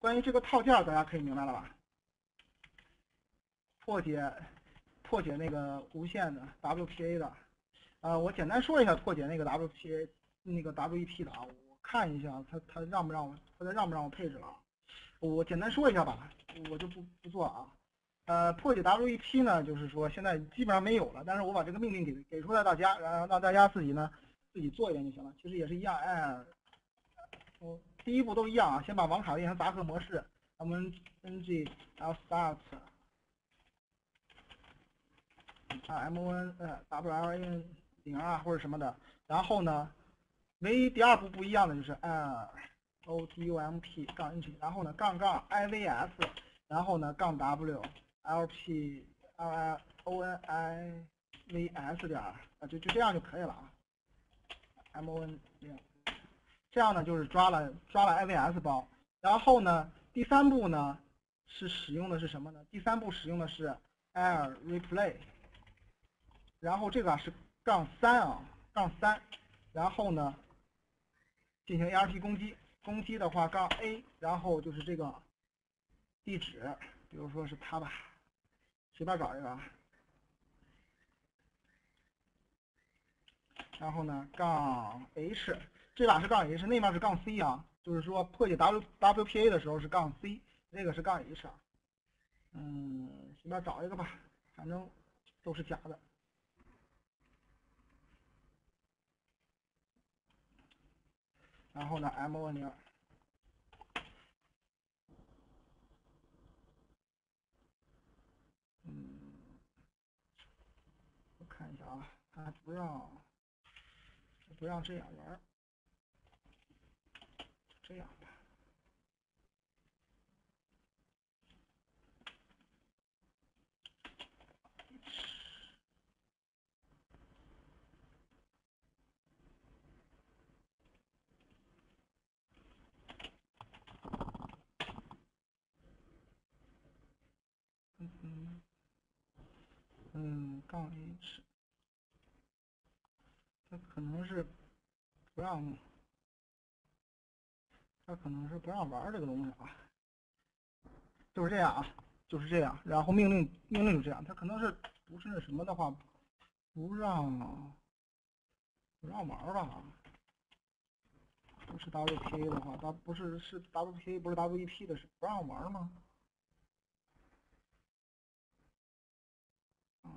关于这个套件，大家可以明白了吧？破解破解那个无限的 WPA 的，呃，我简单说一下破解那个 WPA 那个 WEP 的啊，我看一下他他让不让我他让不让我配置了，我简单说一下吧，我就不不做啊。呃，破解 WEP 呢，就是说现在基本上没有了，但是我把这个命令给给出来大家，然后让大家自己呢自己做一遍就行了。其实也是一样，哎，我第一步都一样啊，先把网卡变成杂合模式，我们 ng l start 啊 mon 呃 wlan 零啊或者什么的，然后呢，唯一第二步不一样的就是 l odump 杠 ng，然后呢杠杠 ivs，然后呢杠 w l p l i o n i v s 点啊，就就这样就可以了啊。m o n 零，这样呢就是抓了抓了 i v s 包，然后呢第三步呢是使用的是什么呢？第三步使用的是 air replay，然后这个是杠三啊杠三，然后呢进行 ARP 攻击，攻击的话杠 a，然后就是这个地址，比如说是它吧。随便找一个，然后呢，杠 h，这俩是杠 h，那面是杠 c 啊，就是说破解 w WPA 的时候是杠 c，那个是杠 h 啊，嗯，随便找一个吧，反正都是假的。然后呢，m 零。他不让，不让这样玩这样吧。嗯嗯，嗯，杠 h。他可能是不让，他可能是不让玩这个东西啊，就是这样啊，就是这样。然后命令命令就这样，他可能是不是那什么的话，不让不让玩吧？不是 WPA 的话，他不是是 WPA 不是 WEP 的，是不让玩吗？啊，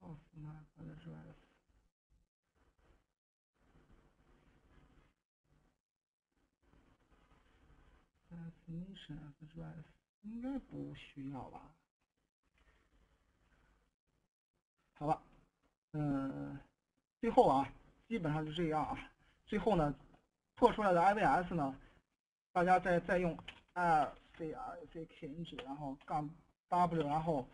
哦，那反正是。Definition address 应该不需要吧？好吧，嗯，最后啊，基本上就这样啊。最后呢，破出来的 IVS 呢，大家再再用 r c r c k ng，然后杠 w，然后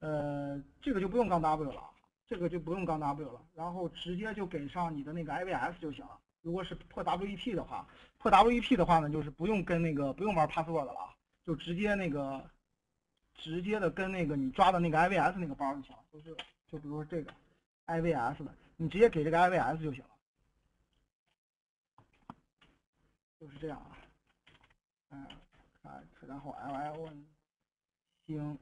呃，这个就不用杠 w 了，这个就不用杠 w 了，然后直接就给上你的那个 IVS 就行了。如果是破 WEP 的话，破 WEP 的话呢，就是不用跟那个不用玩 password 了，就直接那个直接的跟那个你抓的那个 IVS 那个包就行了，就是就比如说这个 IVS 的，你直接给这个 IVS 就行了，就是这样啊，嗯，然后 LIO。星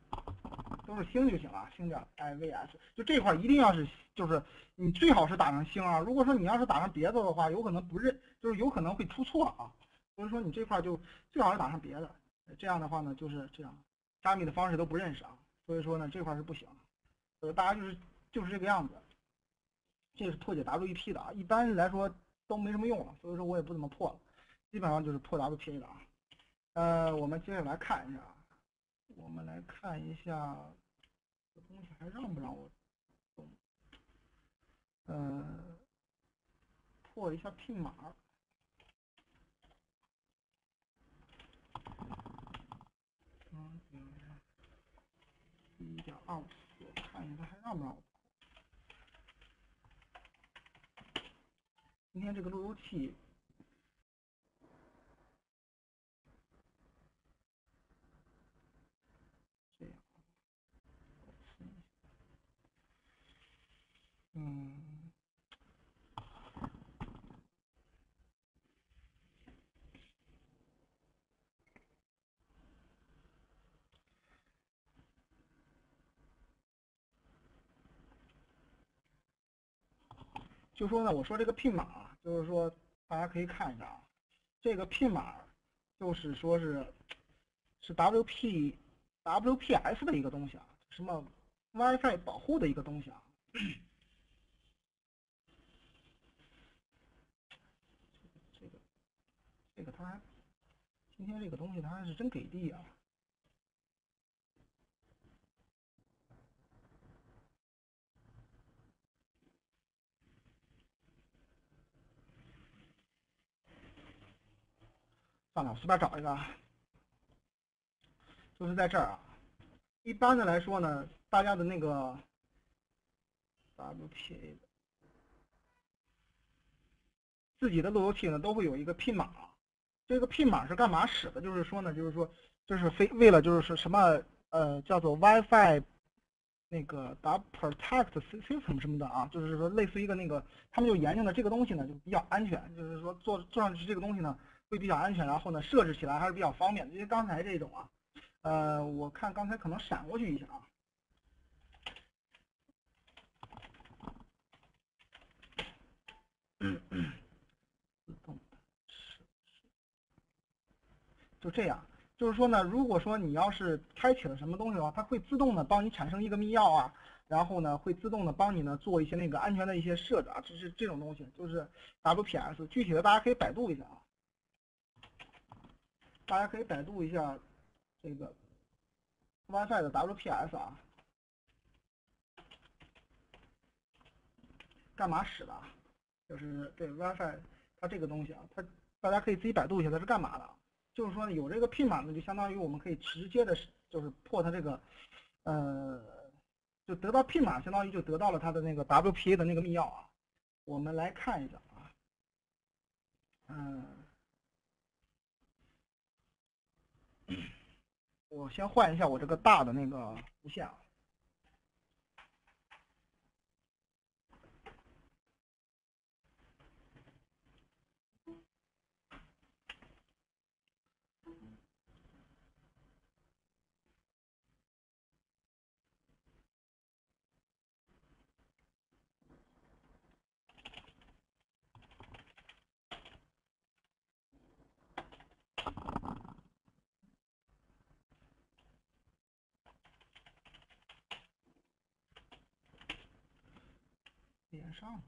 都是星就行了，星点 IVS，就这块一定要是，就是你最好是打上星啊。如果说你要是打上别的的话，有可能不认，就是有可能会出错啊。所以说你这块就最好是打上别的，这样的话呢就是这样，加密的方式都不认识啊。所以说呢这块是不行，呃大家就是就是这个样子。这是破解 WEP 的啊，一般来说都没什么用了，所以说我也不怎么破了，基本上就是破 WPA 的啊。呃，我们接下来看一下啊。我们来看一下，这东西还让不让我动？呃，破一下 PIN 码，嗯，一点二五四，看一下它还让不让我破。今天这个路由器。嗯，就说呢，我说这个 pin 码，就是说大家可以看一下啊，这个 P 码就是说是是 WP WPS 的一个东西啊，什么 WiFi 保护的一个东西啊。这个这个它还今天这个东西它还是真给力啊。算了，我随便找一个，啊，就是在这儿啊。一般的来说呢，大家的那个 WPA 的自己的路由器呢，都会有一个 PIN 码。这个 PIN 码是干嘛使的？就是说呢，就是说，就是非为了就是说什么呃，叫做 WiFi 那个 W Protect System 什么的啊，就是说类似一个那个，他们就研究的这个东西呢，就比较安全，就是说做做上去这个东西呢。会比较安全，然后呢，设置起来还是比较方便的。因为刚才这种啊，呃，我看刚才可能闪过去一下啊，自动就这样。就是说呢，如果说你要是开启了什么东西的话，它会自动的帮你产生一个密钥啊，然后呢，会自动的帮你呢做一些那个安全的一些设置啊，这是这种东西，就是 WPS。具体的大家可以百度一下啊。大家可以百度一下这个 WiFi 的 WPS 啊，干嘛使的？就是对 WiFi 它这个东西啊，它大家可以自己百度一下它是干嘛的。就是说有这个 PIN 码呢，就相当于我们可以直接的，就是破它这个，呃，就得到 PIN 码，相当于就得到了它的那个 WPA 的那个密钥啊。我们来看一下啊，嗯。我先换一下我这个大的那个无线啊。连上，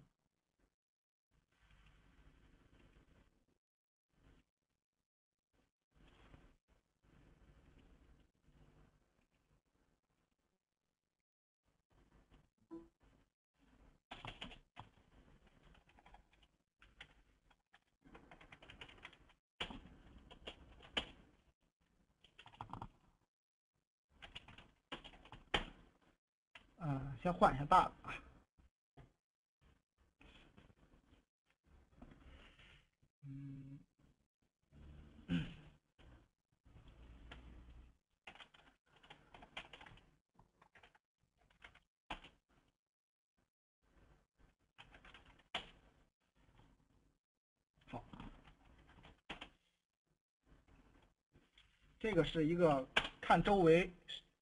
嗯，先换一下大的啊。这是一个看周围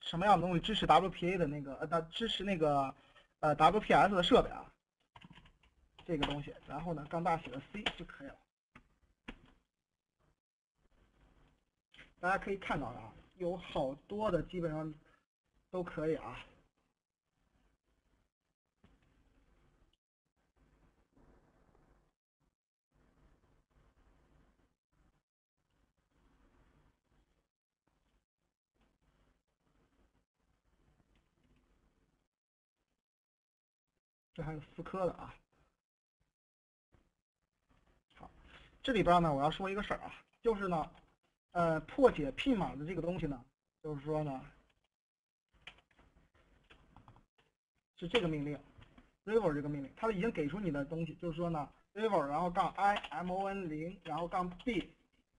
什么样的东西支持 WPA 的那个呃，支持那个呃 WPS 的设备啊，这个东西，然后呢，刚大写的 C 就可以了。大家可以看到的啊，有好多的基本上都可以啊。这还有思科的啊，好，这里边呢，我要说一个事儿啊，就是呢，呃，破解 P 码的这个东西呢，就是说呢，是这个命令，river 这个命令，它已经给出你的东西，就是说呢，river 然后杠 i m o n 零，然后杠 b，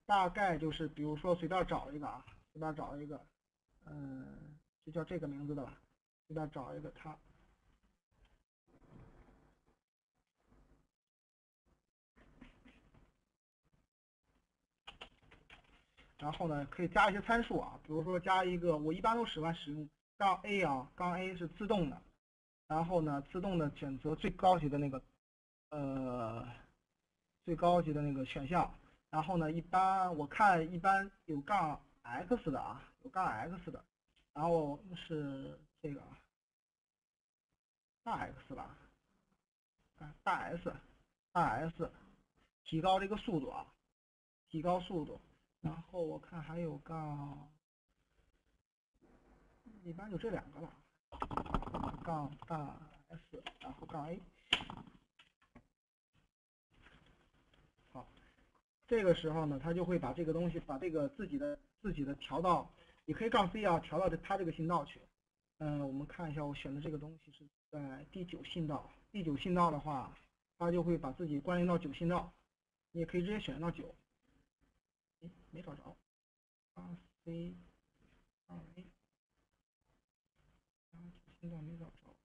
大概就是比如说随便找一个啊，随便找一个，嗯，就叫这个名字的吧，随便找一个它。然后呢，可以加一些参数啊，比如说加一个，我一般都喜欢使用杠 A 啊，杠 A 是自动的，然后呢，自动的选择最高级的那个呃最高级的那个选项。然后呢，一般我看一般有杠 X 的啊，有杠 X 的，然后是这个大 X 吧，大 S，大 S，提高这个速度啊，提高速度。然后我看还有杠，一般就这两个了，杠大 S，然后杠 A。好这个时候呢，它就会把这个东西，把这个自己的自己的调到，你可以杠 C 啊，调到这它这个信道去。嗯，我们看一下，我选的这个东西是在第九信道。第九信道的话，它就会把自己关联到九信道。你也可以直接选到九。没找着。杠 C，杠 A，然后九信道没找着。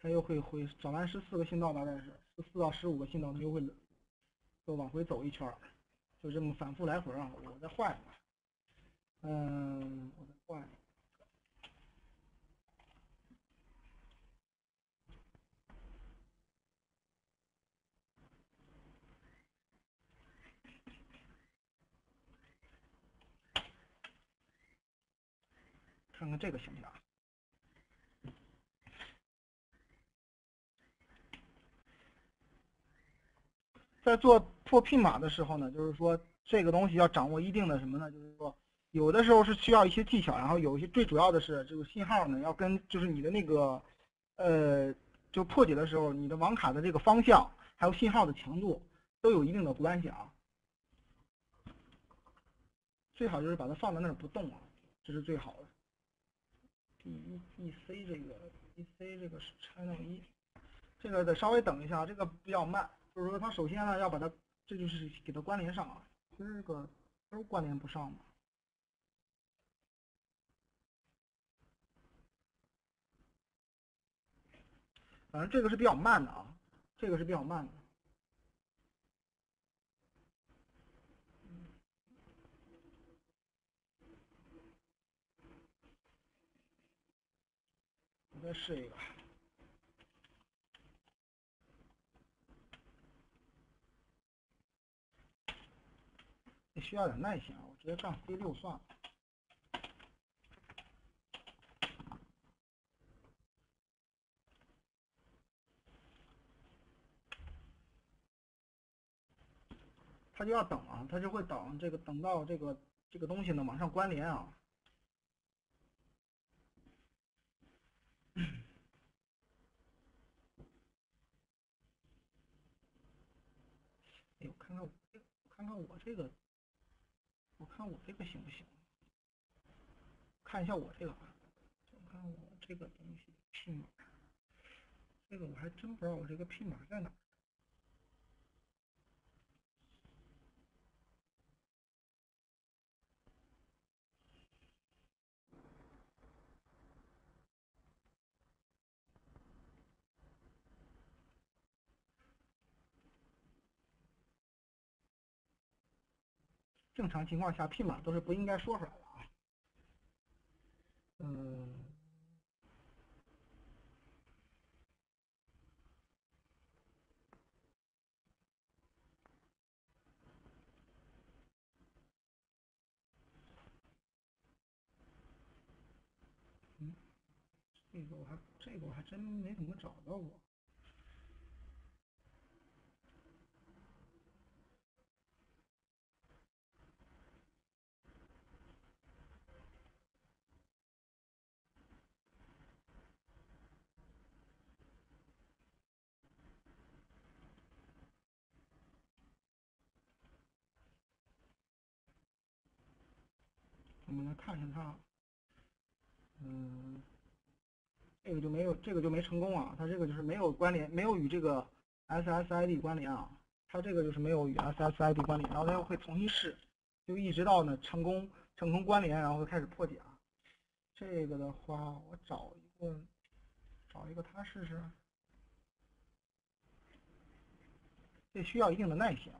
它又会回找完十四个信道，大概是十四到十五个信道，它又会又往回走一圈儿就这么反复来回啊。我再换一个，嗯，我再换，看看这个行不行啊？在做破 pin 码的时候呢，就是说这个东西要掌握一定的什么呢？就是说有的时候是需要一些技巧，然后有一些最主要的是这个信号呢要跟就是你的那个呃就破解的时候，你的网卡的这个方向还有信号的强度都有一定的关系啊。最好就是把它放在那儿不动啊，这是最好的。E C 这个 E C 这个是 channel 一，这个得稍微等一下，这个比较慢。就是说，它首先呢要把它，这就是给它关联上啊。其实这个都关联不上嘛。反正这个是比较慢的啊，这个是比较慢的。再试一个。需要点耐心啊！我直接杠 C 六算了。他就要等啊，他就会等这个，等到这个这个东西呢往上关联啊。哎，我看看我这，我这个。我看我这个行不行？看一下我这个啊，我看我这个东西 P 码，这个我还真不知道我这个 P 码在哪。正常情况下，P 码都是不应该说出来的啊。嗯，嗯，这个我还这个我还真没怎么找到过。看一下它，嗯，这个就没有，这个就没成功啊。它这个就是没有关联，没有与这个 SSID 关联啊。它这个就是没有与 SSID 关联，然后它又会重新试，就一直到呢成功成功关联，然后开始破解啊。这个的话，我找一个找一个它试试，这需要一定的耐心。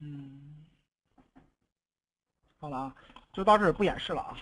嗯，好了啊，就到这儿不演示了啊。